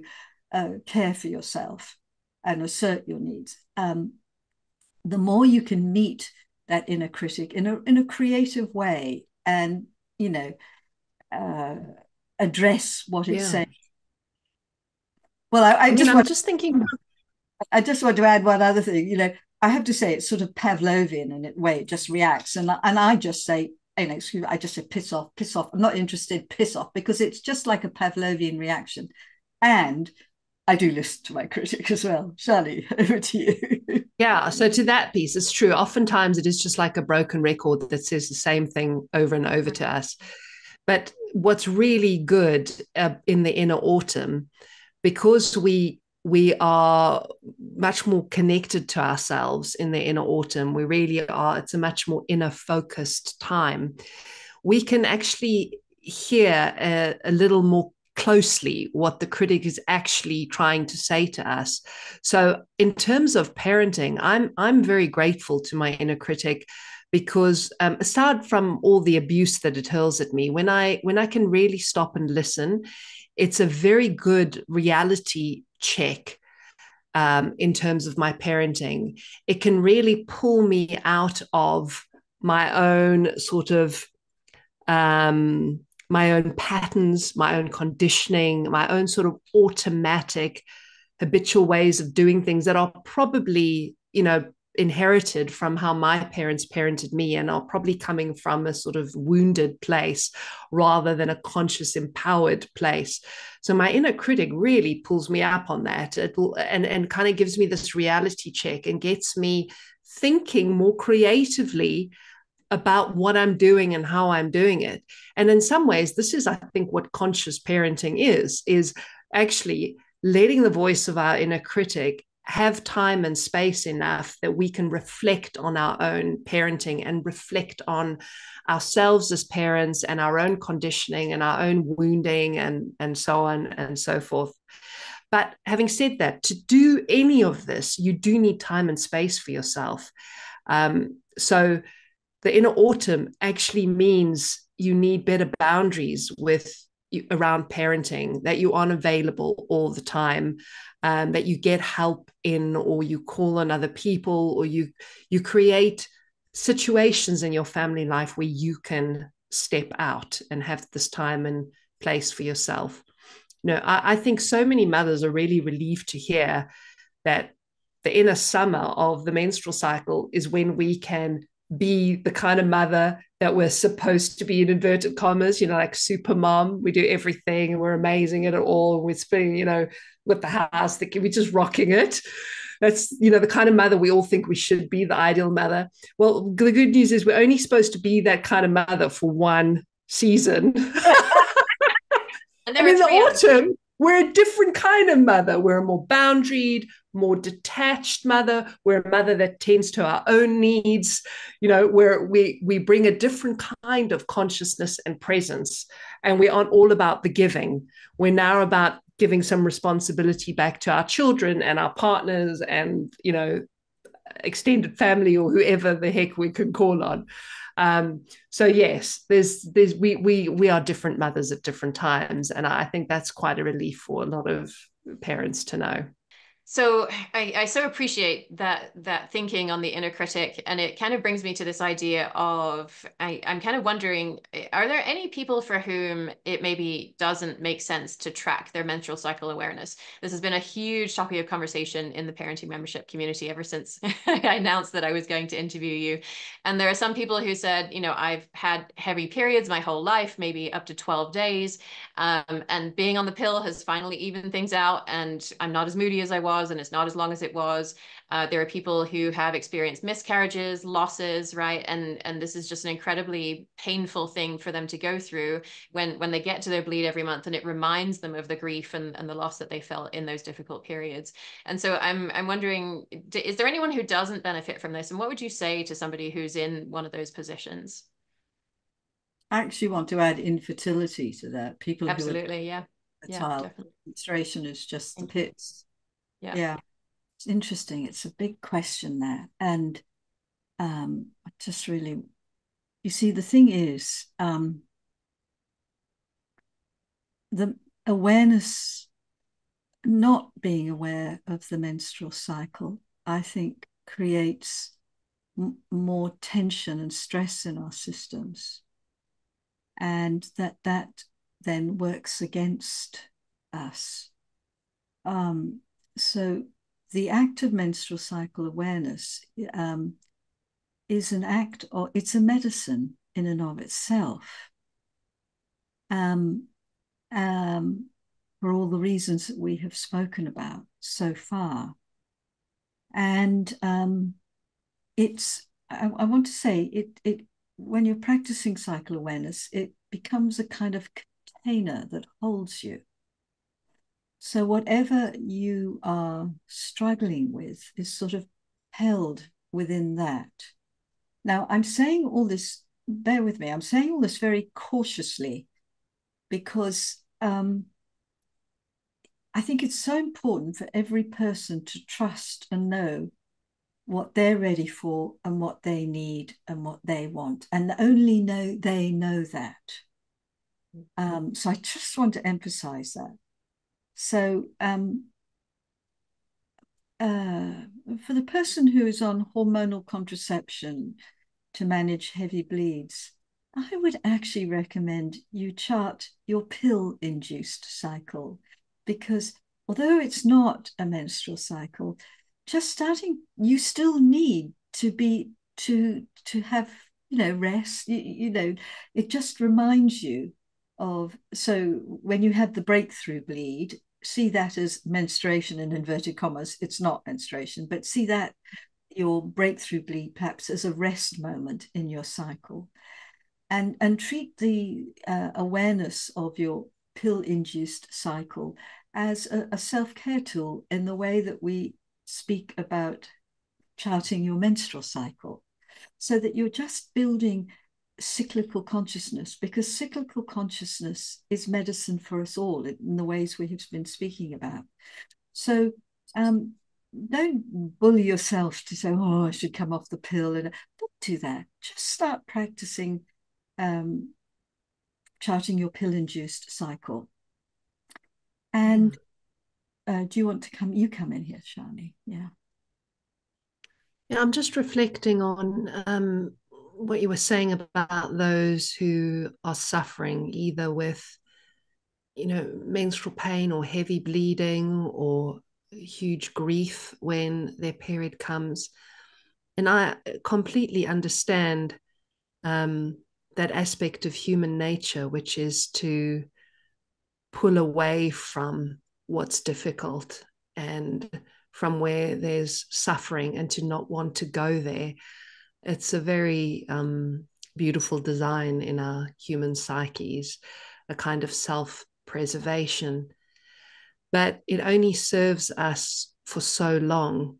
uh, care for yourself and assert your needs. Um, the more you can meet that inner critic in a in a creative way, and you know, uh, address what it's yeah. saying. Well, I, I, I mean, just I'm just thinking. I just want to add one other thing. You know, I have to say it's sort of Pavlovian in a way; it just reacts, and and I just say, you know, excuse me, I just say piss off, piss off. I'm not interested, piss off, because it's just like a Pavlovian reaction, and I do listen to my critic as well. Sjanie, over to you. Yeah. So to that piece, it's true. Oftentimes it is just like a broken record that says the same thing over and over to us. But what's really good uh, in the inner autumn, because we we are much more connected to ourselves in the inner autumn. We really are. It's a much more inner focused time. We can actually hear a, a little more closely what the critic is actually trying to say to us. So in terms of parenting, I'm I'm very grateful to my inner critic because um, aside from all the abuse that it hurls at me, when I when I can really stop and listen, it's a very good reality check um, in terms of my parenting. It can really pull me out of my own sort of um, my own patterns, my own conditioning, my own sort of automatic habitual ways of doing things that are probably, you know, inherited from how my parents parented me and are probably coming from a sort of wounded place rather than a conscious empowered place so my inner critic really pulls me up on that it and and kind of gives me this reality check and gets me thinking more creatively about what I'm doing and how I'm doing it. And in some ways, this is, I think, what conscious parenting is, is actually letting the voice of our inner critic have time and space enough that we can reflect on our own parenting and reflect on ourselves as parents and our own conditioning and our own wounding and, and so on and so forth. But having said that, to do any of this, you do need time and space for yourself. Um, so the inner autumn actually means you need better boundaries with around parenting that you aren't available all the time um, that you get help in or you call on other people or you you create situations in your family life where you can step out and have this time and place for yourself. You know I, I think so many mothers are really relieved to hear that the inner summer of the menstrual cycle is when we can be the kind of mother that we're supposed to be in inverted commas, you know, like super mom. We do everything and we're amazing at it all. We're spinning, you know, with the house, thinking we're just rocking it. That's, you know, the kind of mother we all think we should be, the ideal mother. Well, the good news is we're only supposed to be that kind of mother for one season. and, and in the autumn, we're a different kind of mother. We're a more boundaried, more detached mother. We're a mother that tends to our own needs. You know, where we we bring a different kind of consciousness and presence, and we aren't all about the giving. We're now about giving some responsibility back to our children and our partners, and you know, extended family or whoever the heck we can call on. Um, so yes, there's there's we we we are different mothers at different times, and I think that's quite a relief for a lot of parents to know. So I, I so appreciate that that thinking on the inner critic, and it kind of brings me to this idea of I, I'm kind of wondering: Are there any people for whom it maybe doesn't make sense to track their menstrual cycle awareness? This has been a huge topic of conversation in the parenting membership community ever since I announced that I was going to interview you. And there are some people who said, you know, I've had heavy periods my whole life, maybe up to 12 days, um, and being on the pill has finally evened things out, and I'm not as moody as I was was and it's not as long as it was. Uh, there are people who have experienced miscarriages, losses, right? And and this is just an incredibly painful thing for them to go through when when they get to their bleed every month and it reminds them of the grief and, and the loss that they felt in those difficult periods. And so I'm I'm wondering, is there anyone who doesn't benefit from this? And what would you say to somebody who's in one of those positions? I actually want to add infertility to that. People absolutely, yeah. Yeah, menstruation is just the pits. Yeah. Yeah. It's interesting. It's a big question there. And um, just really, you see, the thing is, um, the awareness, not being aware of the menstrual cycle, I think creates m- more tension and stress in our systems. and that that then works against us. Um, so the act of menstrual cycle awareness um, is an act or it's a medicine in and of itself. Um, um, for all the reasons that we have spoken about so far. And um, it's, I, I, want to say, it, it when you're practicing cycle awareness, it becomes a kind of container that holds you. So whatever you are struggling with is sort of held within that. Now, I'm saying all this, bear with me, I'm saying all this very cautiously because um, I think it's so important for every person to trust and know what they're ready for and what they need and what they want. And only know they know that. Um, so I just want to emphasize that. So um, uh, for the person who is on hormonal contraception to manage heavy bleeds, I would actually recommend you chart your pill induced cycle because although it's not a menstrual cycle, just starting, you still need to be to to have you know rest. You, you know, it just reminds you of so when you have the breakthrough bleed, see that as menstruation in inverted commas. It's not menstruation, but see that your breakthrough bleed perhaps as a rest moment in your cycle and and treat the uh, awareness of your pill induced cycle as a, a self-care tool in the way that we speak about charting your menstrual cycle so that you're just building cyclical consciousness because cyclical consciousness is medicine for us all in the ways we have been speaking about so um, don't bully yourself to say oh i should come off the pill and don't do that just start practicing um, charting your pill induced cycle and uh, do you want to come? You come in here, Sjanie. Yeah. Yeah, I'm just reflecting on um, what you were saying about those who are suffering either with, you know, menstrual pain or heavy bleeding or huge grief when their period comes. And I completely understand um, that aspect of human nature, which is to pull away from what's difficult and from where there's suffering and to not want to go there. It's a very um, beautiful design in our human psyches, a kind of self preservation. But it only serves us for so long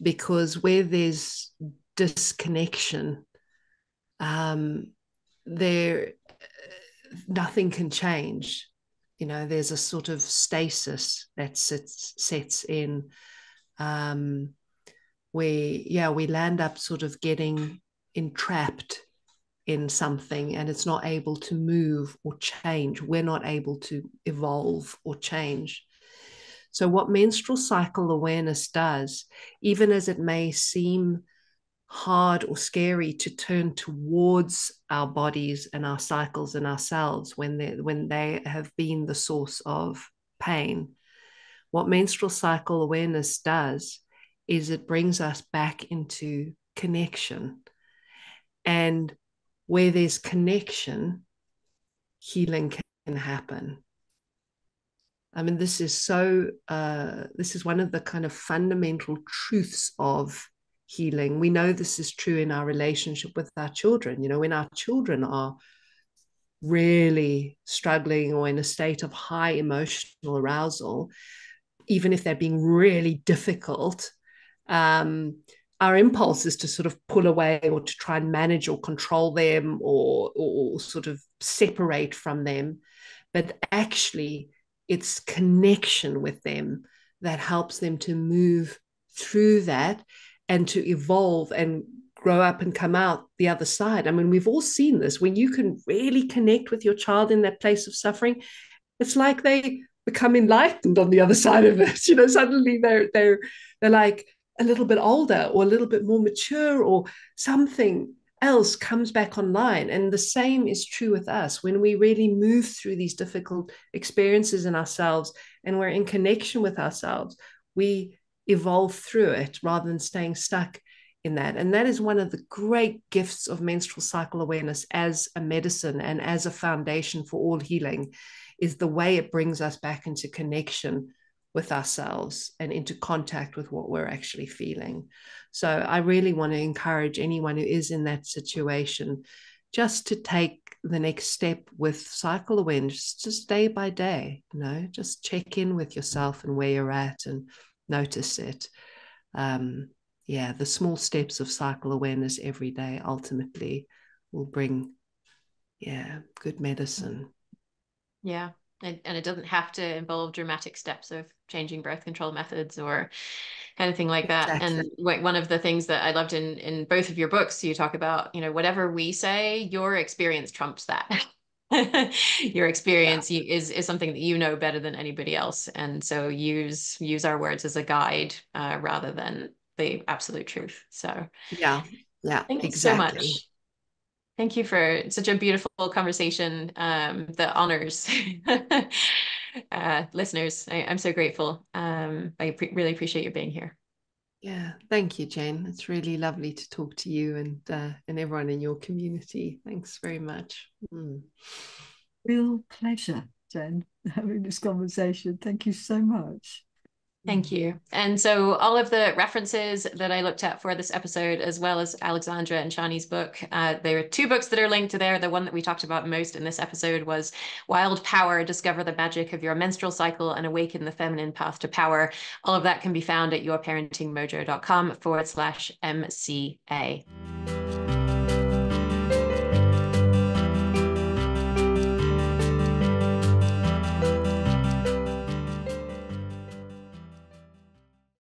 because where there's disconnection, um, there nothing can change you know there's a sort of stasis that sits sets in um where yeah we land up sort of getting entrapped in something and it's not able to move or change. We're not able to evolve or change. So what menstrual cycle awareness does even as it may seem hard or scary to turn towards our bodies and our cycles and ourselves when they when they have been the source of pain what menstrual cycle awareness does is it brings us back into connection and where there's connection healing can happen i mean this is so uh, this is one of the kind of fundamental truths of healing. We know this is true in our relationship with our children. You know, when our children are really struggling or in a state of high emotional arousal, even if they're being really difficult, um, our impulse is to sort of pull away or to try and manage or control them or, or sort of separate from them. But actually, it's connection with them that helps them to move through that and to evolve and grow up and come out the other side. I mean, we've all seen this. When you can really connect with your child in that place of suffering, it's like they become enlightened on the other side of it. You know, suddenly they're they're they're like a little bit older or a little bit more mature or something. else comes back online. And the same is true with us. When we really move through these difficult experiences in ourselves and we're in connection with ourselves, we evolve through it rather than staying stuck in that. And that is one of the great gifts of menstrual cycle awareness as a medicine and as a foundation for all healing is the way it brings us back into connection with ourselves and into contact with what we're actually feeling. So I really want to encourage anyone who is in that situation just to take the next step with cycle awareness, just day by day, you know, just check in with yourself and where you're at and notice it. Um, yeah, the small steps of cycle awareness every day ultimately will bring, yeah, good medicine. Yeah. And, and it doesn't have to involve dramatic steps of changing birth control methods or anything like that. Exactly. And one of the things that I loved in in both of your books, you talk about, you know, whatever we say, your experience trumps that. your experience yeah. is is something that you know better than anybody else, and so use use our words as a guide uh, rather than the absolute truth. So yeah, yeah, thank you exactly. so much. Thank you for such a beautiful conversation um, that honors uh, listeners. I, am so grateful. Um, I pre- really appreciate you being here. Yeah, thank you, Jane. It's really lovely to talk to you and uh, and everyone in your community. Thanks very much. Mm. Real pleasure, Jane, having this conversation. Thank you so much. Thank you. And so all of the references that I looked at for this episode, as well as Alexandra and Sjanie's book, uh, there are two books that are linked to there. The one that we talked about most in this episode was Wild Power, Discover the Magic of Your Menstrual Cycle and Awaken the Feminine Path to Power. All of that can be found at yourparentingmojo.com forward slash MCA.